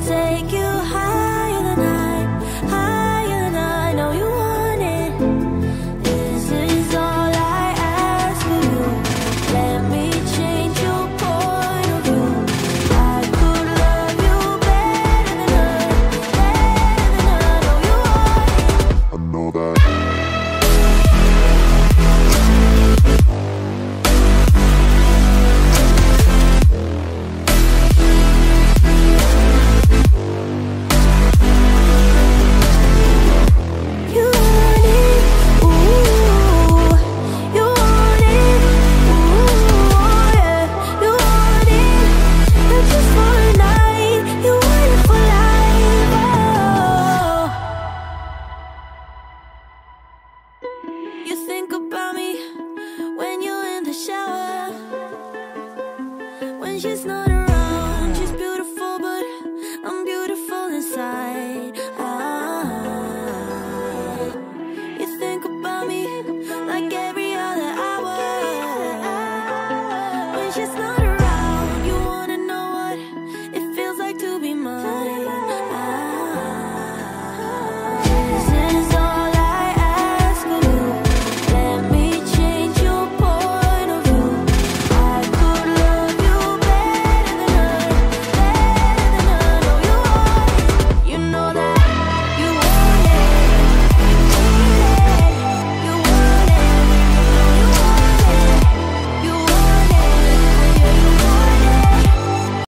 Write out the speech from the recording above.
take it she's not around.